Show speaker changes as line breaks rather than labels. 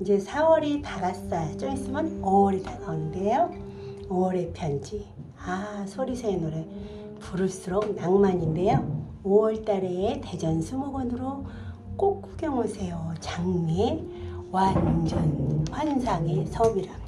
이제 4월이 다 갔어요. 좀 있으면 5월이 다가오는데요. 5월의 편지. 아, 소리새의 노래 부를수록 낭만인데요. 5월 달에 대전 수목원으로 꼭 구경 오세요. 장미의 완전 환상의 섬이랍니다.